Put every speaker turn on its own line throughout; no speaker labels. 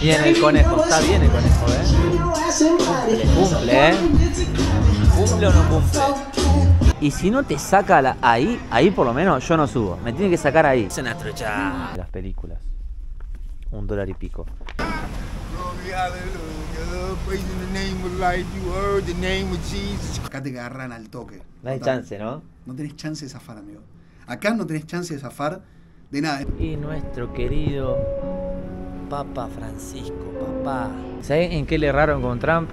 Bien el conejo, está bien el conejo, ¿eh? Cumple, ¿eh? ¿Cumple o no cumple? Y si no te saca la- ahí, ahí por lo menos yo no subo. Me tiene que sacar ahí. Es una trocha. Las películas. Un dólar y pico.
Glory, hallelujah. Praising the name of life. You heard the name of Jesus.
Acá te agarran al toque.
No hay chance, ¿no?
No tenés chance de zafar, amigo. Acá no tenés chance de zafar de nada.
Y nuestro querido Papa Francisco, papá. ¿Sabes en qué le erraron con Trump?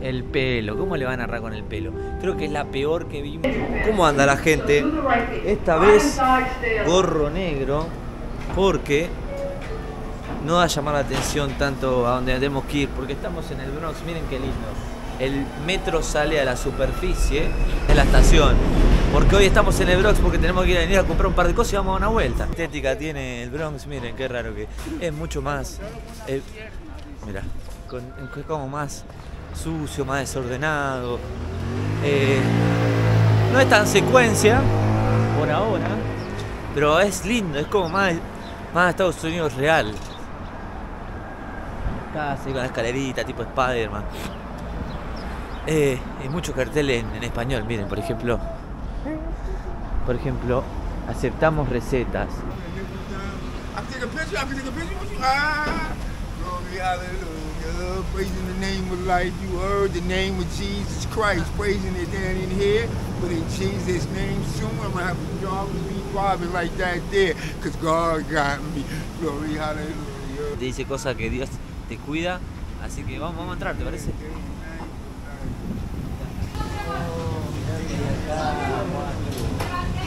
El pelo. ¿Cómo le van a errar con el pelo? Creo que es la peor que vimos. ¿Cómo anda la gente? Esta vez gorro negro porque no va a llamar la atención tanto a donde tenemos que ir porque estamos en el Bronx. Miren qué lindo. El metro sale a la superficie de la estación. Porque hoy estamos en el Bronx porque tenemos que ir a venir a comprar un par de cosas y vamos a una vuelta. Estética tiene el Bronx, miren qué raro que es mucho más. eh, mira, es como más sucio, más desordenado. Eh, no es tan secuencia por ahora, pero es lindo, es como más, más Estados Unidos real. Está con la escalerita, tipo Spider-Man. Eh, hay muchos carteles en español, miren, por ejemplo. Por ejemplo, aceptamos recetas. Te dice cosas que Dios te cuida. Así que vamos, vamos a entrar, ¿te parece?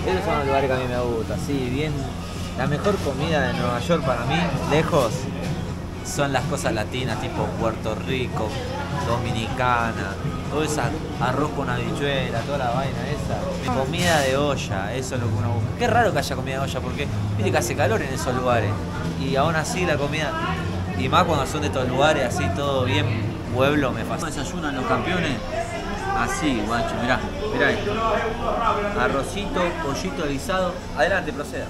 Esos son los lugares que a mí me gustan, sí, bien. La mejor comida de Nueva York para mí, lejos, son las cosas latinas, tipo Puerto Rico, Dominicana, todo ese arroz con habichuela, toda la vaina esa. Comida de olla, eso es lo que uno busca. Qué raro que haya comida de olla, porque viste que hace calor en esos lugares. Y aún así la comida, y más cuando son de estos lugares, así todo bien pueblo, me fascina. Desayunan los campeones así, guacho, mirá, mirá esto. Arrocito, pollito guisado. Adelante, proceda.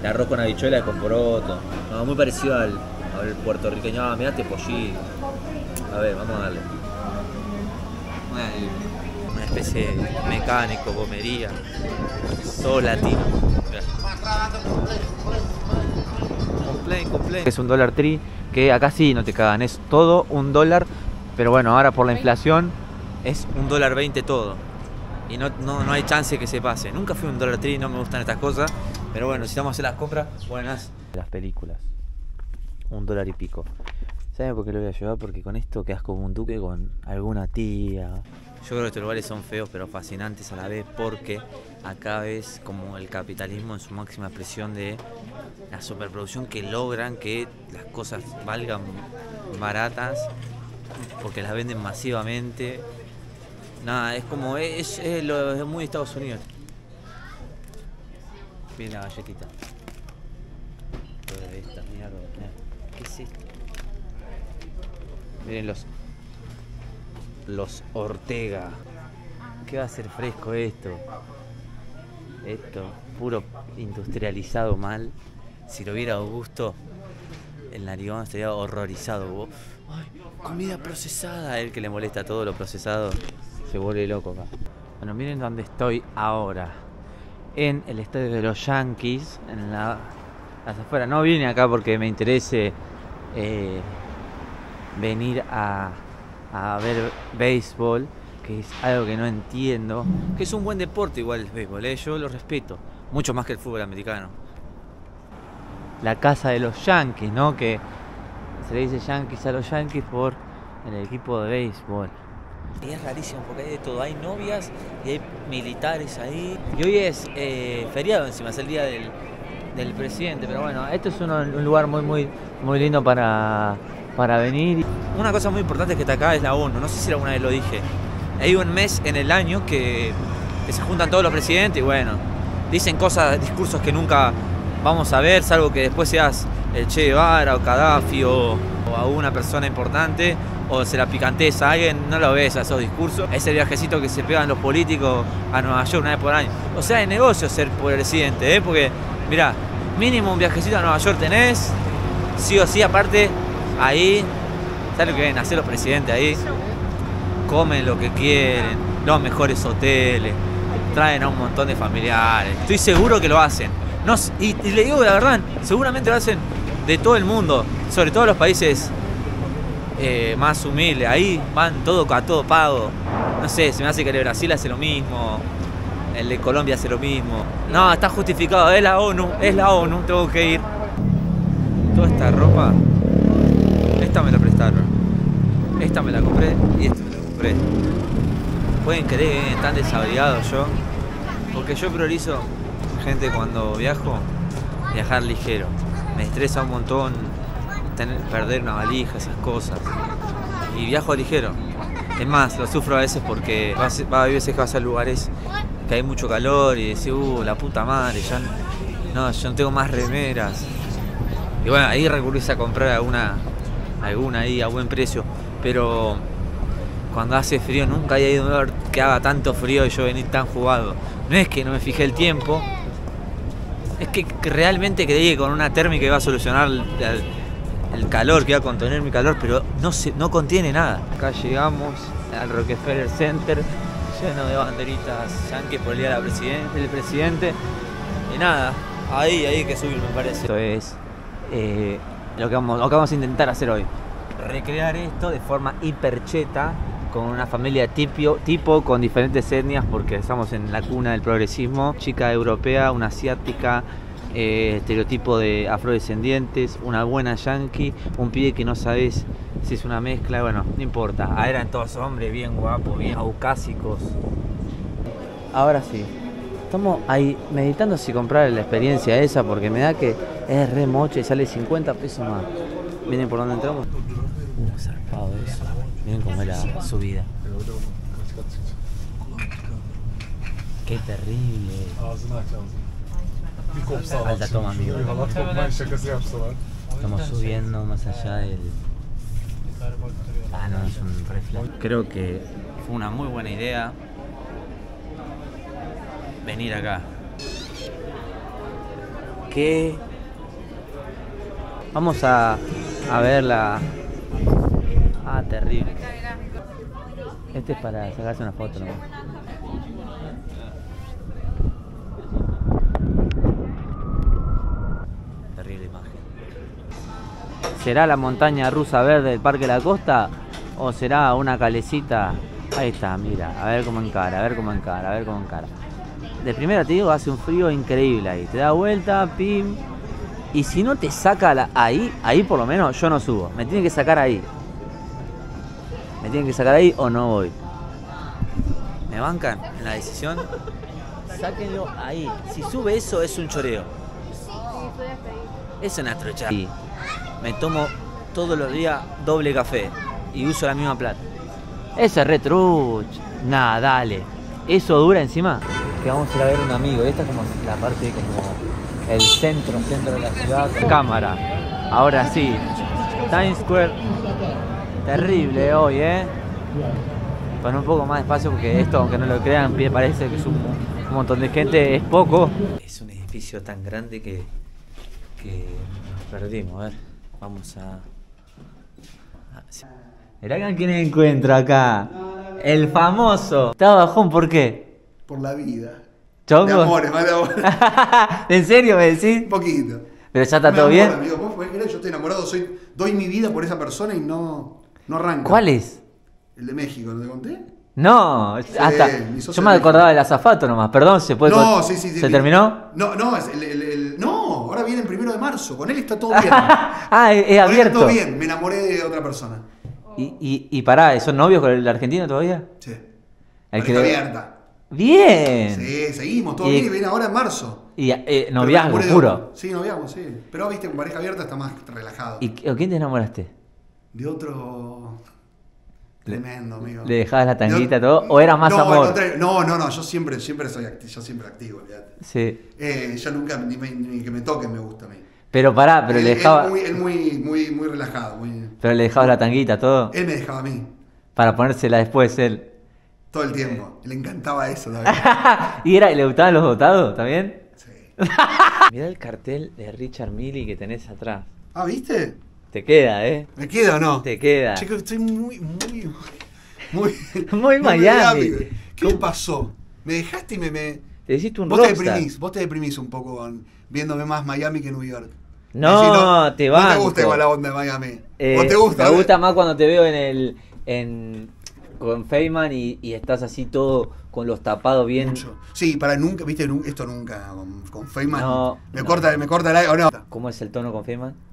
El arroz con habichuela con poroto. No, muy parecido al, al puertorriqueño. Ah, mirá este pollito. A ver, vamos a darle. Una, especie de mecánico, gomería. Todo latino. Mirá. Complain, complain. Es un dólar tri que acá sí no te cagan. Es todo un dólar. Pero bueno, ahora por la inflación es un dólar 20 todo. Y no, no, no hay chance que se pase. Nunca fui un dólar tri, no me gustan estas cosas. Pero bueno, si vamos a hacer las compras, buenas. Las películas. Un dólar y pico. ¿Saben por qué lo voy a llevar? Porque con esto quedas como un duque con alguna tía. Yo creo que estos lugares son feos pero fascinantes a la vez porque acá ves como el capitalismo en su máxima expresión de la superproducción que logran que las cosas valgan baratas porque las venden masivamente. Nada, es como, es, lo- muy Estados Unidos. Miren la galletita. ¿Qué es esto? Miren los. Los Ortega. ¿Qué va a ser fresco esto? Esto, puro industrializado mal. Si lo viera Augusto, el narigón estaría horrorizado. Ay, comida procesada. Él que le molesta todo lo procesado. Se vuelve loco acá. Bueno, miren dónde estoy ahora. En el estadio de los Yankees. En la, las afueras. No vine acá porque me interese eh, venir a, a ver béisbol. Que es algo que no entiendo. Que es un buen deporte igual el béisbol. eh, Yo lo respeto. Mucho más que el fútbol americano la casa de los Yankees, ¿no? Que se le dice Yankees a los Yankees por el equipo de béisbol. Y es rarísimo porque hay de todo, hay novias y hay militares ahí. Y hoy es eh, feriado encima, es el día del, del presidente, pero bueno, esto es un lugar muy, muy, muy lindo para, para venir. Una cosa muy importante que está acá es la ONU, no sé si alguna vez lo dije. Hay un mes en el año que, se juntan todos los presidentes y bueno, dicen cosas, discursos que nunca vamos a ver, salvo que después seas el Che Guevara o Gaddafi o, o alguna persona importante o se la picantes a alguien, no lo ves a esos discursos. Es el viajecito que se pegan los políticos a Nueva York una vez por año. O sea, es negocio ser presidente, ¿eh? porque, mira, mínimo un viajecito a Nueva York tenés, sí o sí, aparte ahí, ¿sabes lo que ven hacer los presidentes ahí? Comen lo que quieren, los mejores hoteles, traen a un montón de familiares. Estoy seguro que lo hacen. No, y, y le digo la verdad, seguramente lo hacen de todo el mundo, sobre todo los países eh, más humildes. Ahí van todo a todo pago. No sé, se me hace que el de Brasil hace lo mismo. El de Colombia hace lo mismo. No, está justificado, es la ONU, es la ONU, tengo que ir. Toda esta ropa, esta me la prestaron. Esta me la compré y esta me la compré. Pueden creer tan desabrigados yo. Porque yo priorizo, gente, cuando viajo, viajar ligero. Me estresa un montón tener, perder una valija, esas cosas. Y viajo ligero. Es más, lo sufro a veces porque hay veces vas a lugares que hay mucho calor y decís, uh, la puta madre, ya no, yo no tengo más remeras. Y bueno, ahí recurrís a comprar alguna, alguna ahí a buen precio. Pero cuando hace frío, nunca hay ido a un que haga tanto frío y yo venir tan jugado. No es que no me fijé el tiempo, es que realmente creí que con una térmica iba a solucionar el, el- el calor, que iba a contener mi calor, pero no, se, no contiene nada. Acá llegamos al Rockefeller Center, lleno de banderitas yankees por el día de la presiden- del presidente. Y nada, ahí, ahí hay que subir, me parece. Esto es eh, lo, que vamos, lo que vamos a intentar hacer hoy. Recrear esto de forma hipercheta, con una familia tipio, tipo con diferentes etnias, porque estamos en la cuna del progresismo. Chica europea, una asiática, eh, estereotipo de afrodescendientes, una buena yankee, un pibe que no sabes si es una mezcla, bueno, no importa. Ah, eran todos hombres bien guapos, bien caucásicos. Ahora sí, estamos ahí meditando si comprar la experiencia esa porque me da que es re mocha y sale 50 pesos más. Miren por dónde entramos. Uh, zarpado eso. Miren cómo es la subida. Qué terrible.
Bir kopsa
Alta
ağzını.
toma, amigo.
Bir halat kopmayın şakası yapsalar.
Estamos subiendo más allá del. Ah, no, es un reflejo. Creo que fue una muy buena idea venir acá. ¿Qué? Vamos a, a ver la. Ah, terrible. Este es para sacarse una foto, ¿no? Terrible imagen. ¿Será la montaña rusa verde del Parque La Costa? ¿O será una calecita? Ahí está, mira, a ver cómo encara, a ver cómo encara, a ver cómo encara. De primera te digo, hace un frío increíble ahí. Te da vuelta, pim. Y si no te saca la- ahí, ahí por lo menos yo no subo. Me tiene que sacar ahí. Me tienen que sacar ahí o no voy. ¿Me bancan en la decisión? Sáquenlo ahí. Si sube eso es un choreo. Es una trocha. Me tomo todos los días doble café y uso la misma plata. Eso es retruch. Nah, dale. Eso dura encima. Que vamos a ir a ver un amigo. Esta es como la parte como el centro, centro de la ciudad. Cámara. Ahora sí. Times Square. Terrible hoy, ¿eh? Con un poco más de espacio porque esto, aunque no lo crean, parece que es un, un montón de gente, es poco. Es un edificio tan grande que, que nos perdimos. A ver, vamos a... a-. Mirá quién encuentro acá. El famoso. Estaba bajón, ¿por qué?
Por la vida. De amores, más de amores.
¿En serio me decís?
Un poquito.
¿Pero ya está
Me
todo bien?
Amigo, vos podés creer, yo estoy enamorado, soy, doy mi vida por esa persona y no, no arranca.
¿Cuál es?
El de México, ¿no te conté?
No, hasta. Yo me
de
acordaba del azafato nomás, perdón, ¿se puede
No, sí, sí, sí.
¿Se
mi-
terminó?
No, no, es el, el- el- no, ahora viene el primero de marzo, con él está todo bien.
ah, es, es
Con él está
abierto.
todo bien, me enamoré de otra persona.
Y, y, y pará, ¿son novios con el argentino todavía?
Sí.
El
Pareja abierta.
Bien.
Sí, seguimos, todo
Y-
bien viene ahora en marzo.
Y eh, noviazgo, puro.
Sí, noviazgo, sí. Pero viste, con pareja abierta está más relajado.
¿Y o quién te enamoraste?
De otro. Tremendo, amigo.
¿Le dejabas la tanguita todo? ¿O era más
no,
amor?
No, no, no, yo siempre, siempre soy activo, yo siempre activo.
Sí.
Eh, yo nunca, ni, me- ni que me toquen me gusta a mí.
Pero pará, pero
él,
le
él
dejaba.
muy, él muy, muy, muy relajado, muy.
Pero le dejabas la tanguita todo.
Él me dejaba a mí
Para ponérsela después él.
todo el tiempo. Le encantaba eso también.
¿Y era, le gustaban los dotados también?
Sí.
Mirá el cartel de Richard Millie que tenés atrás.
Ah, ¿viste?
Te queda, ¿eh?
¿Me queda o no?
Te queda.
Chico, estoy muy, muy, muy.
Muy
no,
Miami.
¿Qué pasó? Me dejaste y me. me...
Te hiciste un
Vos te deprimís, vos te deprimís un poco con- viéndome más Miami que New York.
No,
Decís,
te
No
banco.
te gusta igual la onda de Miami.
Eh,
¿Vos te gusta?
Me
eh?
gusta más cuando te veo en el. En, con Feynman y, y estás así todo con los tapados bien.
Mucho. Sí, para nunca, viste, esto nunca con, con Feynman.
No,
me
no.
corta, me corta el aire, ¿o no?
¿Cómo es el tono con Feynman?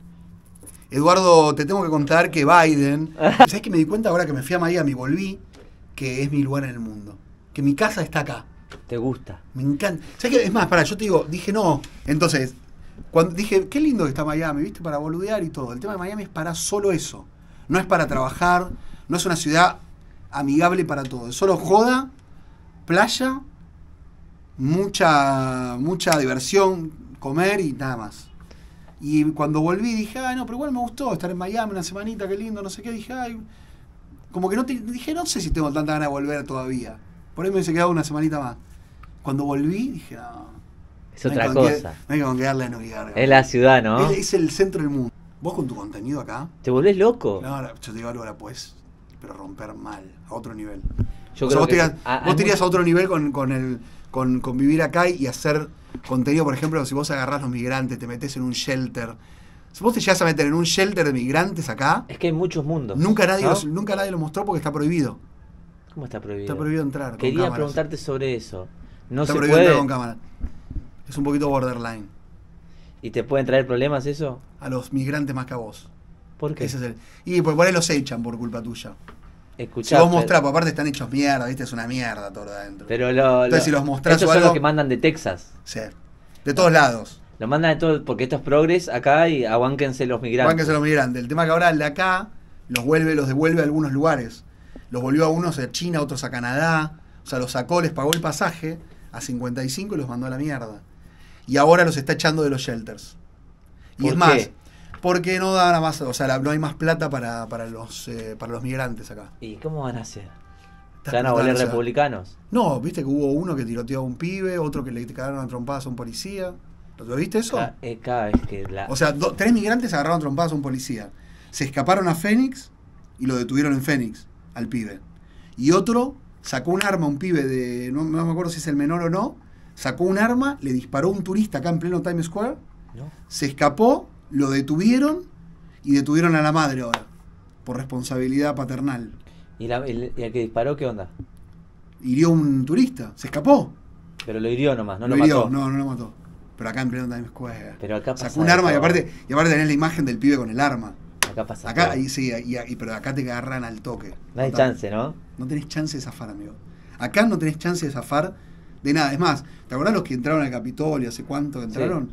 Eduardo, te tengo que contar que Biden. ¿Sabes que me di cuenta ahora que me fui a Miami, volví, que es mi lugar en el mundo? Que mi casa está acá.
¿Te gusta?
Me encanta. ¿Sabes qué? Es más, para, yo te digo, dije no. Entonces, cuando dije, qué lindo que está Miami, ¿viste? Para boludear y todo. El tema de Miami es para solo eso. No es para trabajar, no es una ciudad amigable para todo. Es solo joda, playa, mucha, mucha diversión, comer y nada más. Y cuando volví dije, ay, no, pero igual me gustó estar en Miami una semanita, qué lindo, no sé qué. Dije, ay, como que no te, dije, no sé si tengo tanta ganas de volver todavía. Por ahí me hubiese quedado una semanita más. Cuando volví, dije, no.
Es
no
otra cosa.
no hay con qué darle a.
Es la ciudad, ¿no?
Es, es el centro del mundo. Vos con tu contenido acá,
¿Te volvés loco?
no, ahora, yo te digo algo, ahora pues, pero romper mal, a otro nivel.
Yo
o sea,
creo
vos
que a-
vos
hay
te irías
mu-
a otro nivel con, con el con, con vivir acá y hacer contenido, por ejemplo, si vos agarrás los migrantes, te metes en un shelter. Si vos te llegas a meter en un shelter de migrantes acá,
Es que hay muchos mundos.
nunca nadie,
¿no?
los- nunca nadie lo mostró porque está prohibido.
¿Cómo está prohibido?
Está prohibido entrar.
Quería preguntarte sobre eso. No
está
se
prohibido
puede.
entrar con cámara. Es un poquito borderline.
¿Y te pueden traer problemas eso?
A los migrantes más que a vos.
¿Por qué?
Ese es el, y por, por ahí los echan por culpa tuya.
Escuchá,
Si vos mostrás, aparte están hechos mierda, ¿viste? Es una mierda todo de adentro.
Pero lo,
Entonces,
lo-
si los mostrás
estos
o
son los
algo-
que mandan de Texas.
Sí. De todos lados.
Lo mandan de todo, porque esto es progres acá y aguánquense los migrantes.
Van que se los migrantes. El tema que ahora el de acá los vuelve, los devuelve a algunos lugares. Los volvió a unos a China, otros a Canadá. O sea, los sacó, les pagó el pasaje a 55 y los mandó a la mierda. Y ahora los está echando de los shelters. Y
¿Por
es más? Porque no da más, o sea, la- no hay más plata para, para los eh, para los migrantes acá.
¿Y cómo van a hacer? ¿Se van a volver
o sea,
republicanos?
No, viste que hubo uno que tiroteó a un pibe, otro que le cagaron a trompadas a un policía. ¿Lo viste eso?
Eh, cada vez que la...
O sea, do- tres migrantes agarraron trompadas a un policía. Se escaparon a Fénix y lo detuvieron en Fénix, al pibe. Y otro sacó un arma a un pibe de. No, no me acuerdo si es el menor o no. Sacó un arma, le disparó a un turista acá en pleno Times Square.
¿no?
Se escapó, lo detuvieron y detuvieron a la madre ahora. Por responsabilidad paternal.
¿Y, la- el, el que disparó qué onda?
Hirió un turista, se escapó.
Pero lo hirió nomás, no lo,
lo hirió,
mató.
no, no lo mató. Pero acá en pleno Times Square.
Pero acá
Sacó un arma y aparte, y aparte tenés la imagen del pibe con el arma.
Acá pasa
Acá, ahí sí, y, y- pero acá te agarran al toque.
No hay chance, ¿no?
No tenés chance de zafar, amigo. Acá no tenés chance de zafar de nada. Es más, ¿te acordás los que entraron al Capitolio hace cuánto entraron?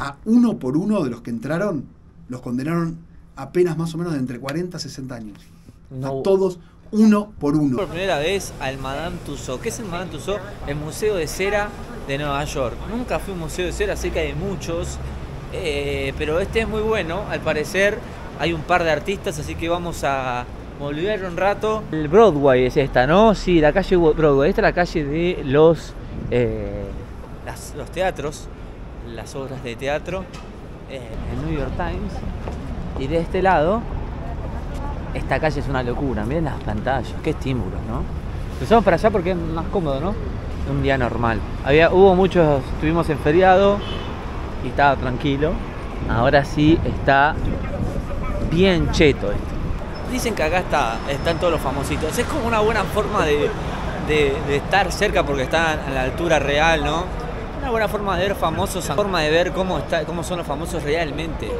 A uno por uno de los que entraron, los condenaron apenas más o menos de entre 40 y 60 años.
No.
A todos, uno por uno.
Por primera vez al Madame Tussauds. ¿Qué es el Madame Tussauds? El Museo de Cera de Nueva York. Nunca fui a un museo de cera, sé que hay muchos, eh, pero este es muy bueno. Al parecer hay un par de artistas, así que vamos a volver un rato. El Broadway es esta, ¿no? Sí, la calle Broadway. Esta es la calle de los, eh, las- los teatros, las obras de teatro. eh, el New York Times. Y de este lado esta calle es una locura, miren las pantallas, qué estímulos, ¿no? Empezamos para allá porque es más cómodo, ¿no? Un día normal. Había, hubo muchos, estuvimos en feriado y estaba tranquilo. Ahora sí está bien cheto esto. Dicen que acá está, están todos los famositos. Es como una buena forma de, de- de estar cerca porque están a la altura real, ¿no? Una buena forma de ver famosos, una forma de ver cómo, está, cómo son los famosos realmente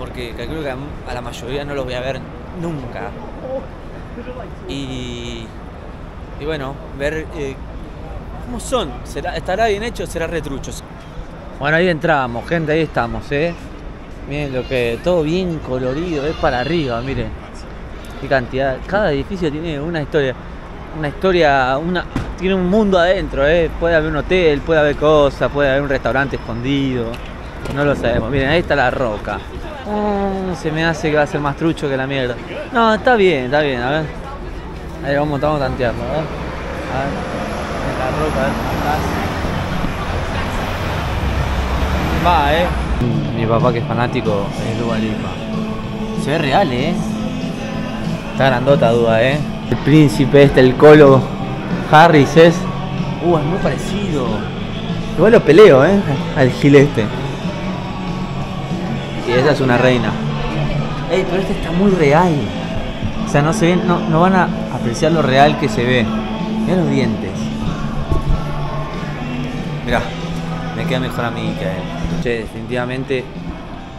porque calculo que a, la mayoría no los voy a ver nunca. Y, y bueno, ver eh, cómo son. ¿Será, ¿Estará bien hecho o será retruchos? Bueno, ahí entramos, gente, ahí estamos, ¿eh? Miren lo que, todo bien colorido, es para arriba, miren. Qué cantidad. Cada edificio tiene una historia. Una historia, una, tiene un mundo adentro, ¿eh? Puede haber un hotel, puede haber cosas, puede haber un restaurante escondido. No lo sabemos. Miren, ahí está la roca. Mm, se me hace que va a ser más trucho que la mierda. No, está bien, está bien, a ver. Ahí vamos, estamos tanteando, a ver. A ver. La roca, a ver. Va, eh. Mi papá que es fanático es Dua se ve real, ¿eh? Está grandota duda, ¿eh? El príncipe este, el colo Harris es... Uh, es muy parecido. Igual lo peleo, ¿eh? Al gil este. Y esa es una reina. Ey, pero este está muy real. O sea, no se ven, no, no van a apreciar lo real que se ve. Mira los dientes. Mirá, me queda mejor a mí que a él. Che, definitivamente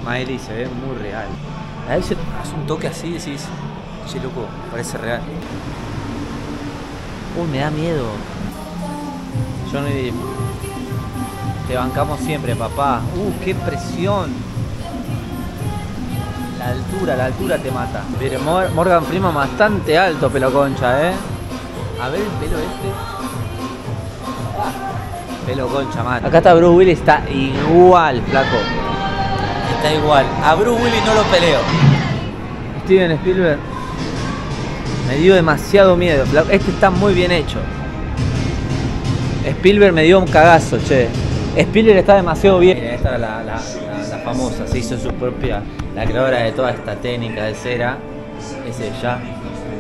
Miley se ve muy real. A veces hace un toque así y decís, che loco, parece real. Uy, me da miedo. Johnny, te bancamos siempre, papá. Uh, qué presión. La altura, la altura te mata. Pero Mor- Morgan Freeman bastante alto, pelo concha, eh. A ver el pelo este. Pelo concha, mata. Acá está Bruce Willis, está igual, flaco. Está igual. A Bruce Willis no lo peleo. Steven Spielberg me dio demasiado miedo. Este está muy bien hecho. Spielberg me dio un cagazo, che. Spielberg está demasiado bien. Esta es la, la- la- la famosa, se hizo su propia, la creadora de toda esta técnica de cera. Es ella.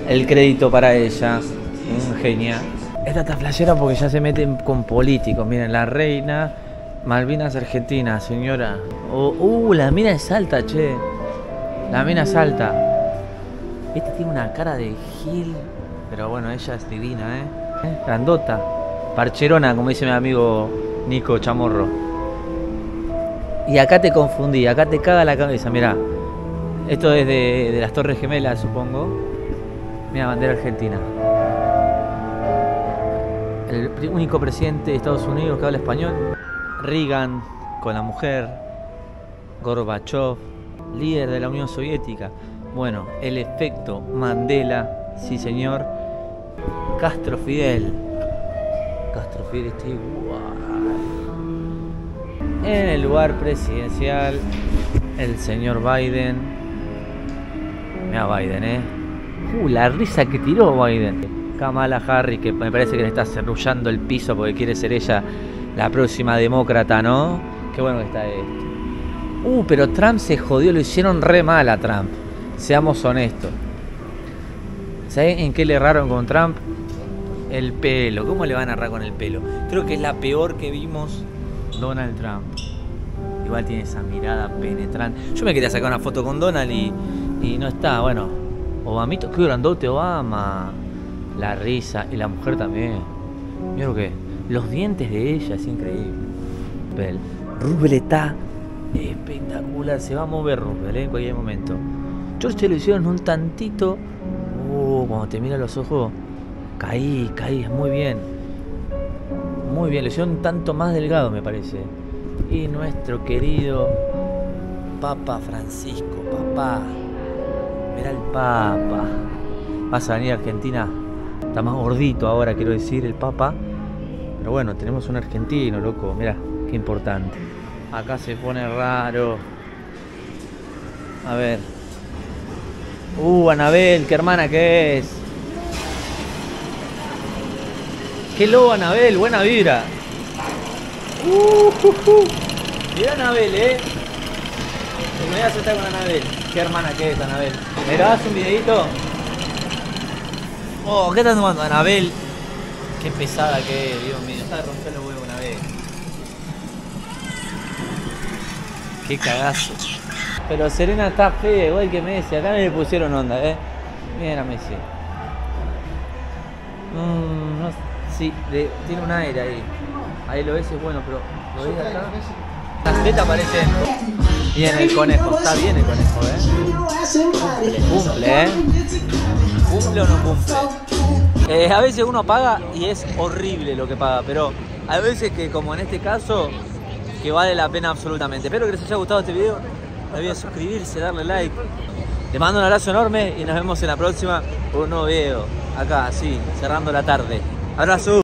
El crédito para ella. Un genia. Esta está flashera porque ya se meten con políticos. Miren, la reina. Malvinas Argentina, señora. Oh, uh, la mina es alta, che. La mina es alta. Este tiene una cara de gil. Pero bueno, ella es divina, ¿eh? ¿Eh? Grandota. Parcherona, como dice mi amigo Nico Chamorro. Y acá te confundí, acá te caga la cabeza, mirá. Esto es de, de las Torres Gemelas, supongo. Mira, bandera argentina. El único presidente de Estados Unidos que habla español. Reagan con la mujer. Gorbachev, líder de la Unión Soviética. Bueno, el efecto Mandela, sí señor. Castro Fidel. Castro Fidel está igual. En el lugar presidencial, el señor Biden. Mira Biden, eh. Uh, la risa que tiró Biden. Kamala Harris, que me parece que le está cerrullando el piso porque quiere ser ella la próxima demócrata, ¿no? Qué bueno que está esto. Uh, pero Trump se jodió, lo hicieron re mal a Trump. Seamos honestos. ¿Saben en qué le erraron con Trump? El pelo. ¿Cómo le van a errar con el pelo? Creo que es la peor que vimos Donald Trump. Igual tiene esa mirada penetrante. Yo me quería sacar una foto con Donald y, no está. Bueno, Obamito, qué grandote Obama. La risa y la mujer también. Mira que. Los dientes de ella es increíble. Rubel. Rubel está espectacular. Se va a mover Rubel ¿eh? en cualquier momento. George lo hicieron un tantito. Uh, cuando te mira los ojos. Caí, caí, muy bien. Muy bien, lo hicieron un tanto más delgado, me parece. Y nuestro querido Papa Francisco, papá. Mirá el Papa. Vas a venir a Argentina. Está más gordito ahora, quiero decir, el Papa. Pero bueno, tenemos un argentino, loco. Mirá, qué importante. Acá se pone raro. A ver. Uh, Anabel, qué hermana que es. Qué lobo Anabel, buena vibra. Uh, uh, uh. Mirá Anabel, eh. Me voy a sentar con Anabel. Qué hermana que es Anabel. ¿Me grabás un videito? Oh, ¿qué estás tomando, Anabel? Qué pesada que es, Dios mío. Está de romper los huevos una vez. Qué cagazo. Pero Serena está fea, igual que Messi. Acá me le pusieron onda, ¿eh? Miren a Messi. Mm, no, sí, de- tiene un aire ahí. Ahí lo ves, es bueno, pero lo ves acá. Las tetas parecen. Bien el conejo, está bien el conejo, ¿eh? Cumple, ¿eh? ¿Cumple o no cumple? Eh, a veces uno paga y es horrible lo que paga, pero hay veces que, como en este caso, que vale la pena absolutamente. Espero que les haya gustado este video. Olviden suscribirse, darle like. Les mando un abrazo enorme y nos vemos en la próxima por un nuevo video. Acá, así, cerrando la tarde. Abrazo.